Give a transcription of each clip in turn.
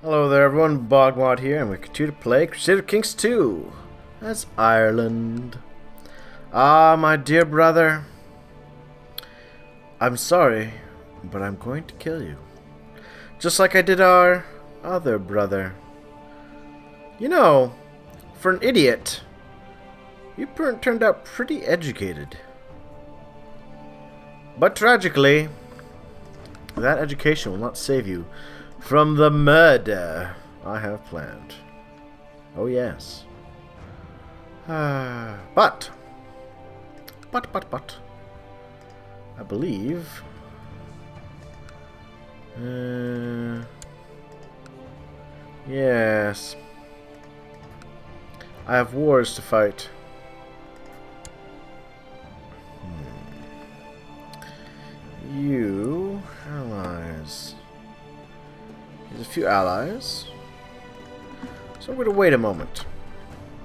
Hello there everyone, BogMod here, and we continue to play Crusader Kings 2 as Ireland. Ah, my dear brother, I'm sorry, but I'm going to kill you. Just like I did our other brother. You know, for an idiot, you turned out pretty educated. But tragically, that education will not save you from the murder I have planned. Oh, yes. Uh, but, but, but, but, I believe. Uh, yes. I have wars to fight. Hmm. You. There's a few allies. So I'm going to wait a moment.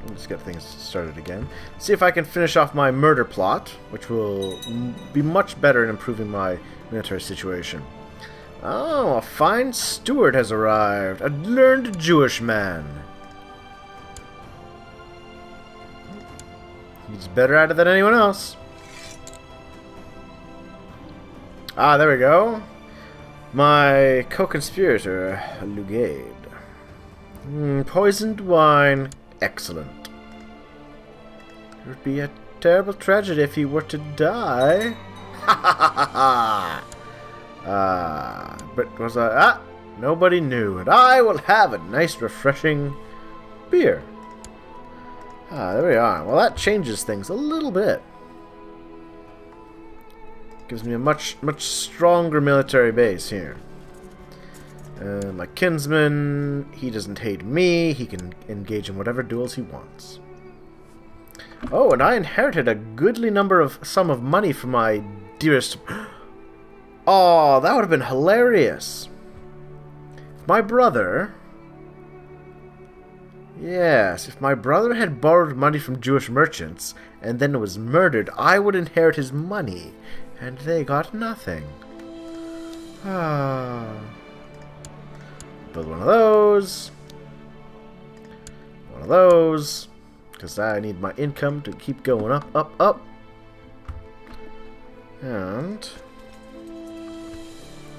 Let's get things started again. See if I can finish off my murder plot, which will be much better in improving my military situation. Oh, a fine steward has arrived. A learned Jewish man. He's better at it than anyone else. Ah, there we go. My co-conspirator, Lugade. Mm, poisoned wine. Excellent. It would be a terrible tragedy if he were to die. Ha ha ha ha! Ah, but was I... Ah! Nobody knew, and I will have a nice refreshing beer. Ah, there we are. Well, that changes things a little bit. Gives me a much, much stronger military base here. Uh, my kinsman, he doesn't hate me. He can engage in whatever duels he wants. Oh, and I inherited a goodly number of sum of money from my dearest... Oh, that would have been hilarious. If my brother... Yes, if my brother had borrowed money from Jewish merchants and then was murdered, I would inherit his money and they got nothing. Ah. Build one of those. One of those. Because I need my income to keep going up, up, up. And...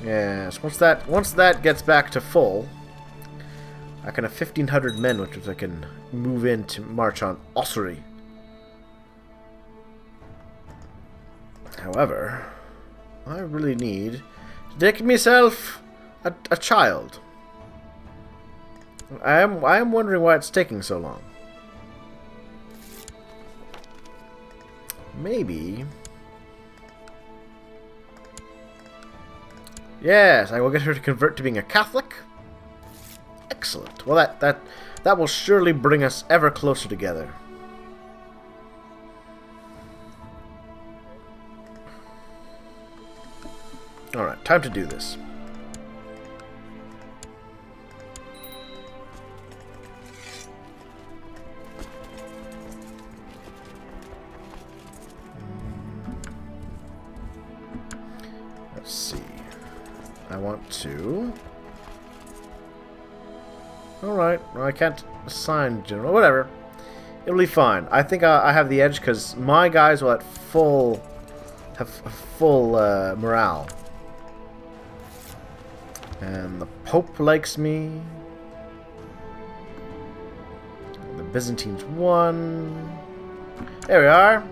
Yes, once that once that gets back to full, I can have 1,500 men, which is I can move in to march on Ossory. However, I really need to take myself a, a child. I am I am wondering why it's taking so long. Maybe. Yes, I will get her to convert to being a Catholic. Excellent. Well, that that that will surely bring us ever closer together. Time to do this. Let's see. I want to... Alright, well, I can't assign general. Whatever. It'll be fine. I think I, I have the edge because my guys will at full... have full uh, morale. And the Pope likes me. The Byzantines won. There we are.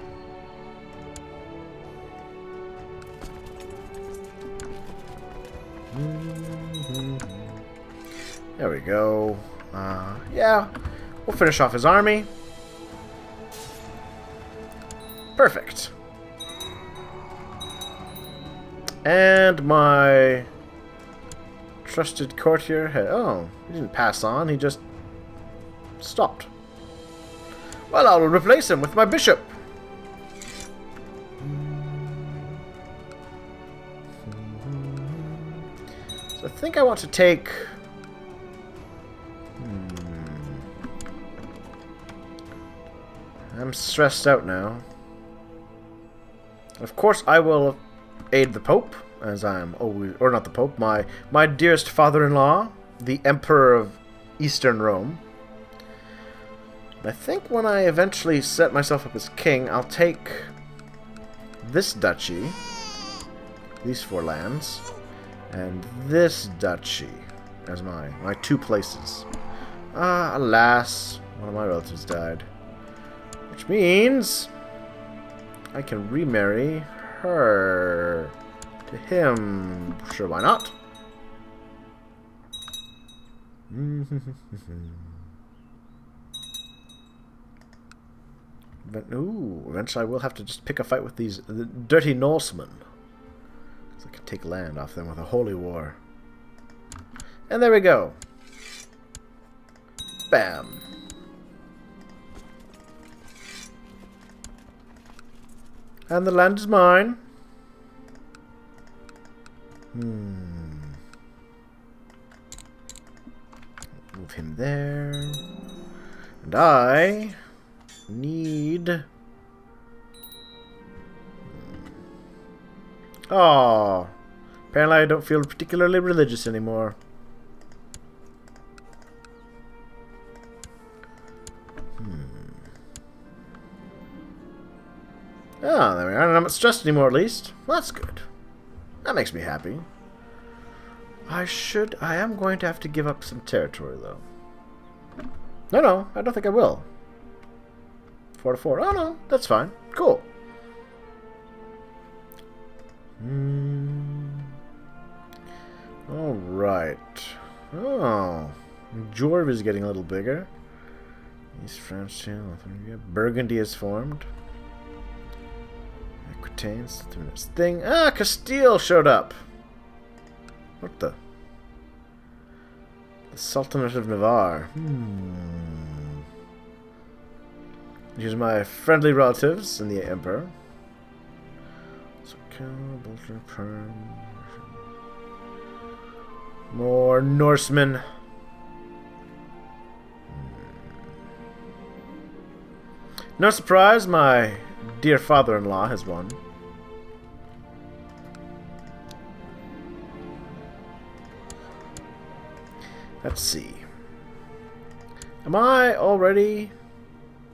There we go. Uh, yeah, we'll finish off his army. Perfect. And my trusted courtier had... Oh, he didn't pass on, he just stopped. Well, I'll replace him with my bishop. So I think I want to take... Hmm. I'm stressed out now. Of course, I will aid the Pope as I am always, or not the Pope, my my dearest father-in-law, the Emperor of Eastern Rome. I think when I eventually set myself up as king, I'll take this duchy, these four lands, and this duchy as my, my two places. Ah, alas, one of my relatives died. Which means I can remarry her to him. Sure, why not? but ooh, eventually I will have to just pick a fight with these the dirty Norsemen. So I can take land off them with a holy war. And there we go. Bam. And the land is mine. Hmm. Move him there. And I need... Oh, apparently I don't feel particularly religious anymore. Hmm. Oh, there we are. I'm not stressed anymore, at least. Well, that's good. That makes me happy. I should... I am going to have to give up some territory, though. No, no. I don't think I will. Four to four. Oh, no. That's fine. Cool. Hmm. Alright. Oh. Jorv is getting a little bigger. East France, Burgundy is formed. Doing its thing. Ah, Castile showed up. What the? The Sultanate of Navarre. Hmm. My friendly relatives and the Emperor. More Norsemen. Hmm. No surprise, my dear father-in-law has won. Let's see. Am I already...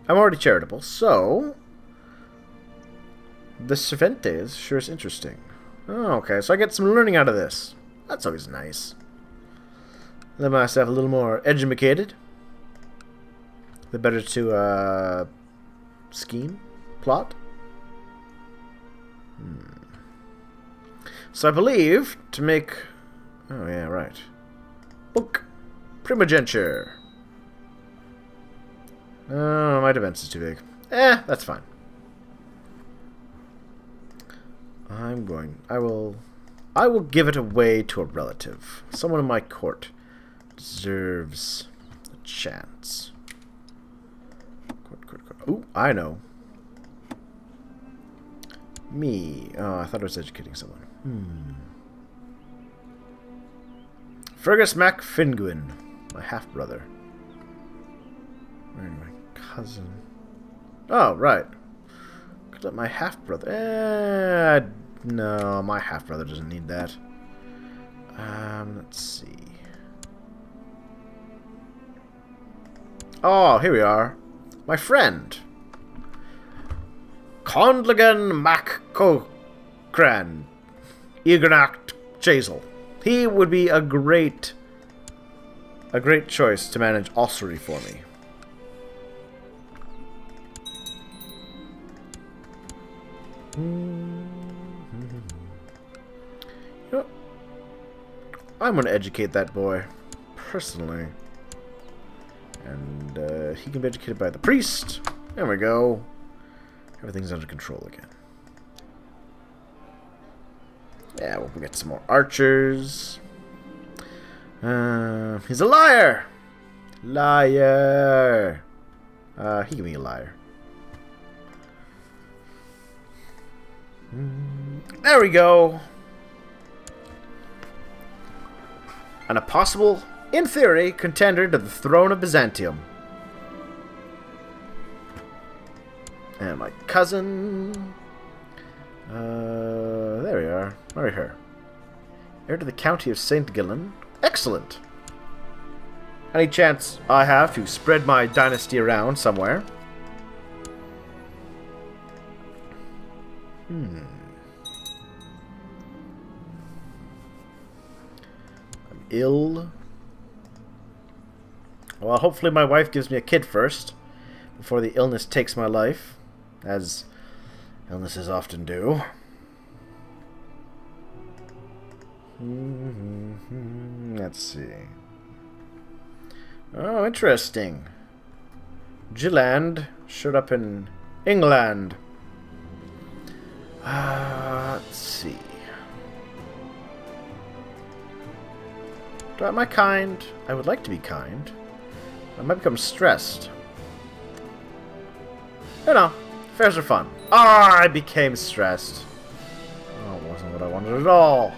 I'm already charitable, so... The Cervantes sure is interesting. Oh, okay, so I get some learning out of this. That's always nice. Let myself a little more educated. The better to, uh... Scheme? Plot? Hmm. So I believe to make... Oh, yeah, right. Book. Primogeniture. Oh, my defense is too big. Eh, that's fine. I'm going... I will... I will give it away to a relative. Someone in my court deserves a chance. Court, court, court. Ooh, I know. Me. Oh, I thought I was educating someone. Hmm. Fergus Mac Finguin my half-brother. Where my cousin? Oh, right. Could let my half-brother... Eh, no, my half-brother doesn't need that. Um, let's see. Oh, here we are. My friend. Condlagan Mac Cocran. Egernacht Chasel. He would be a great a great choice to manage Ossory for me. You know, I'm going to educate that boy, personally. And uh, he can be educated by the priest. There we go. Everything's under control again. Yeah, we'll get some more archers. Uh, he's a liar! Liar! Uh, he can be a liar. There we go! And a possible, in theory, contender to the throne of Byzantium. And my cousin... Uh, there we are. Marry her. Heir to the county of St. Gillen. Excellent. any chance I have to spread my dynasty around somewhere. Hmm. I'm ill. Well, hopefully my wife gives me a kid first, before the illness takes my life, as illnesses often do. Let's see. Oh, interesting. Gilland showed up in England. Uh, let's see. Am I kind? I would like to be kind. I might become stressed. You know, fairs are fun. Ah, I became stressed. Oh, wasn't what I wanted at all.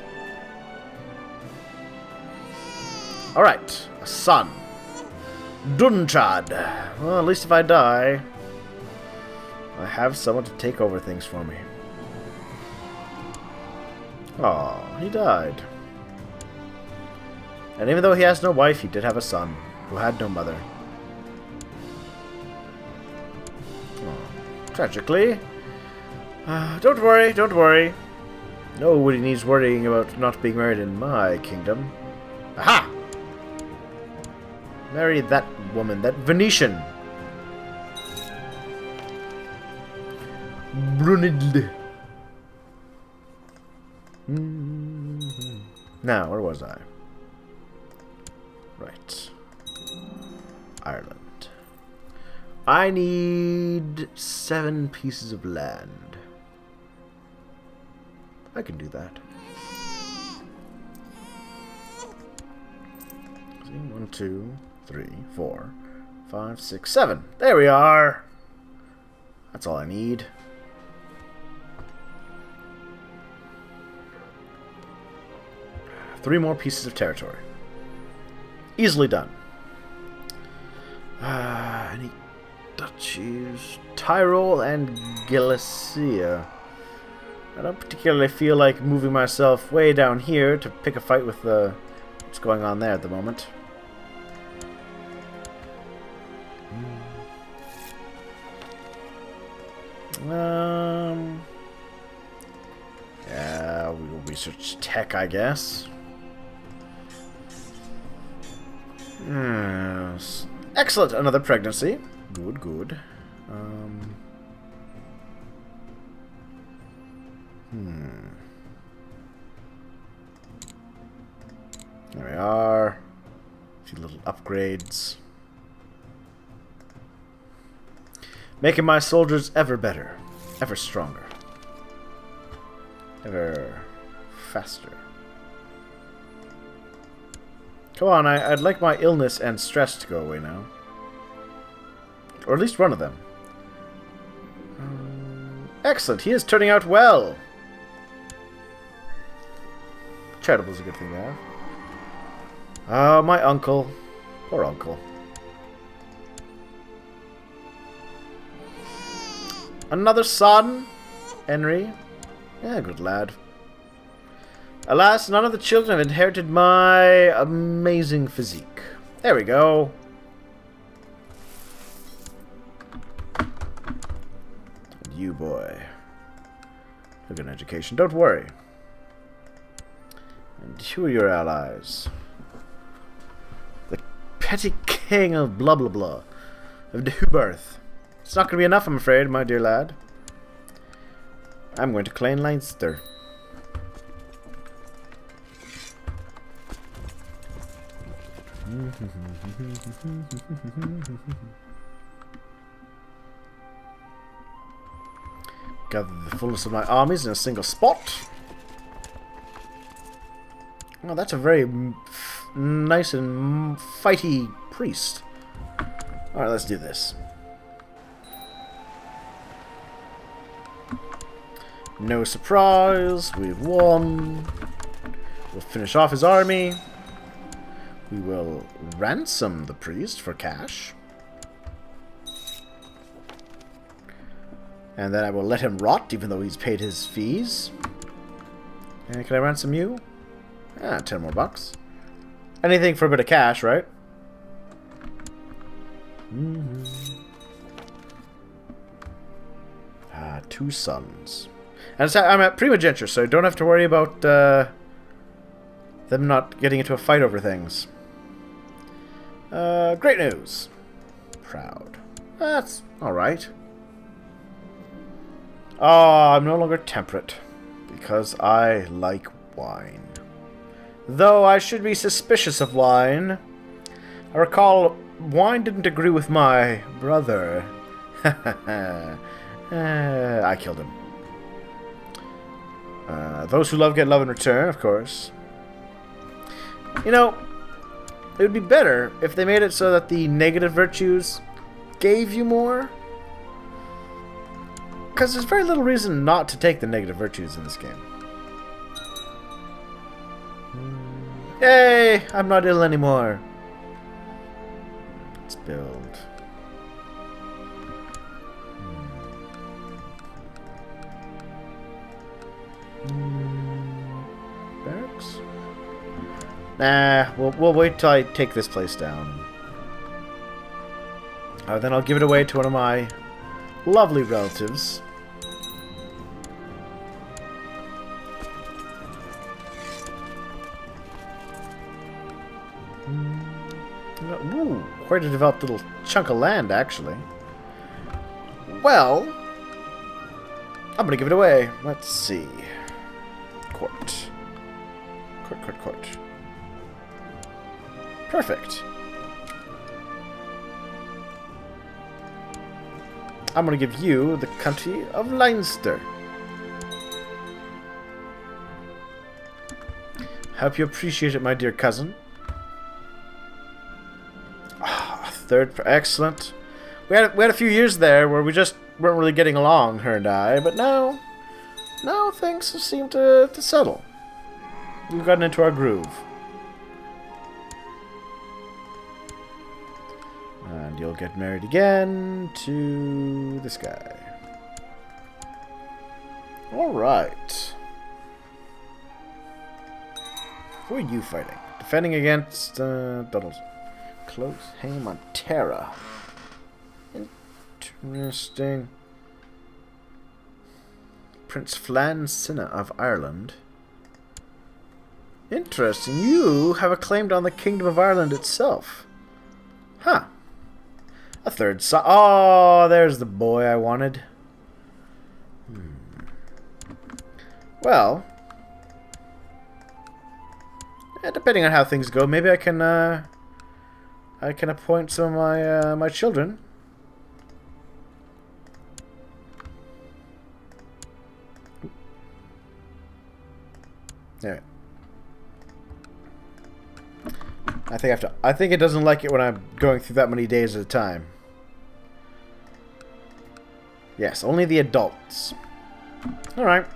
Alright, a son. Dunchad. Well, at least if I die, I have someone to take over things for me. Oh, he died. And even though he has no wife, he did have a son who had no mother. Oh, tragically. Uh, don't worry, don't worry. Nobody needs worrying about not being married in my kingdom. Aha! Marry that woman, that Venetian. Brunilde. Mm -hmm. Now, where was I? Right. Ireland. I need seven pieces of land. I can do that. One, two, three, four, five, six, seven. There we are. That's all I need. Three more pieces of territory. Easily done. Uh, any duchies? Tyrol and Galicia. I don't particularly feel like moving myself way down here to pick a fight with the what's going on there at the moment. Um. Yeah, we will research tech, I guess. Yes. Excellent. Another pregnancy. Good, good. Um. Hmm. There we are. A few little upgrades. Making my soldiers ever better, ever stronger, ever faster. Come on, I, would like my illness and stress to go away now. Or at least one of them. Um, excellent, he is turning out well. Charitable is a good thing to have. Oh, my uncle. Poor uncle. Another son? Henry? Yeah, good lad. Alas, none of the children have inherited my amazing physique. There we go. And you, boy. Look at education. Don't worry. And who are your allies? The petty king of blah blah blah. Of Deheubarth. It's not going to be enough, I'm afraid, my dear lad. I'm going to claim Leinster. Gather the fullness of my armies in a single spot. Oh, that's a very nice and fighty priest. Alright, let's do this. No surprise, we've won. We'll finish off his army. We will ransom the priest for cash. And then I will let him rot, even though he's paid his fees. And can I ransom you? Ah, ten more bucks. Anything for a bit of cash, right? Mm -hmm. Ah, two sons. And I'm at primogeniture, so don't have to worry about uh, them not getting into a fight over things. Uh, great news. Proud. That's alright. Ah, oh, I'm no longer temperate. Because I like wine. Though I should be suspicious of wine. I recall wine didn't agree with my brother. I killed him. Uh, those who love get love in return, of course. You know, it would be better if they made it so that the negative virtues gave you more. Because there's very little reason not to take the negative virtues in this game. Yay! I'm not ill anymore. Nah, we'll, we'll wait till I take this place down. Uh, then I'll give it away to one of my lovely relatives. Ooh, quite a developed little chunk of land, actually. Well, I'm gonna give it away. Let's see. Court. Court, court, court. Perfect. I'm gonna give you the country of Leinster. Hope you appreciate it, my dear cousin. Ah, third. Excellent. We had we had a few years there where we just weren't really getting along, her and I, but now, now things seem to to settle. We've gotten into our groove. You'll get married again to this guy. Alright. Who are you fighting? Defending against uh, Donald. Close. Hey, Montera. Interesting. Prince Flann of Ireland. Interesting. You have acclaimed on the Kingdom of Ireland itself. Huh. A third son. Oh, there's the boy I wanted. Hmm. Well. Yeah, depending on how things go, maybe I can, uh, I can appoint some of my uh, my children. There. I think I have to. I think it doesn't like it when I'm going through that many days at a time. Yes, only the adults. Alright.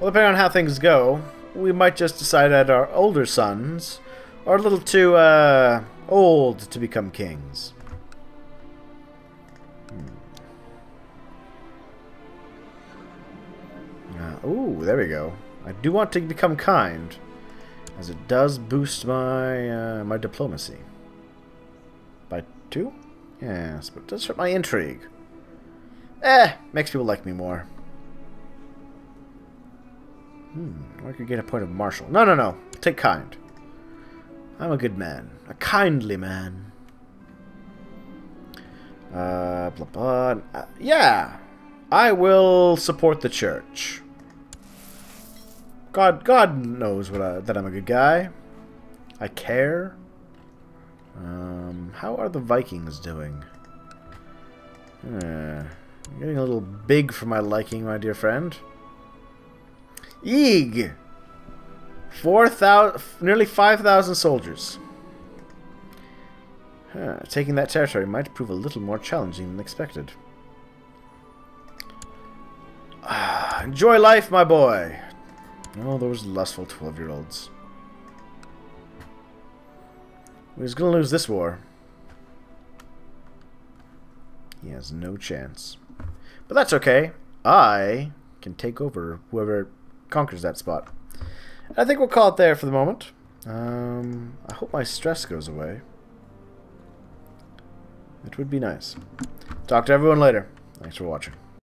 Well, depending on how things go, we might just decide that our older sons are a little too uh, old to become kings. Uh, ooh, there we go. I do want to become kind, as it does boost my uh, my diplomacy. By two? Yes, but it does hurt my intrigue. Eh, makes people like me more. Hmm, I could get a point of marshal. No, no, no. Take kind. I'm a good man. A kindly man. Uh, blah, blah. Uh, yeah. I will support the church. God, God knows what I, that I'm a good guy. I care. Um, how are the Vikings doing? Uh, getting a little big for my liking, my dear friend. Eeg! 4,000, nearly 5,000 soldiers. Huh, taking that territory might prove a little more challenging than expected. Ah, enjoy life, my boy! Oh, those lustful 12-year-olds. He's gonna lose this war. He has no chance. But that's okay. I can take over whoever conquers that spot. I think we'll call it there for the moment. Um, I hope my stress goes away. It would be nice. Talk to everyone later. Thanks for watching.